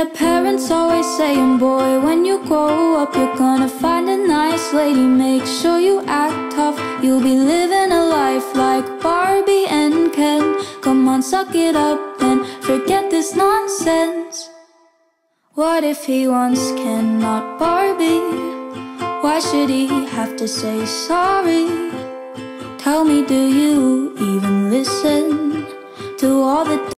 Their parents always saying, boy, when you grow up, you're gonna find a nice lady. Make sure you act tough. You'll be living a life like Barbie and Ken. Come on, suck it up and forget this nonsense. What if he wants Ken, not Barbie? Why should he have to say sorry? Tell me, do you even listen to all the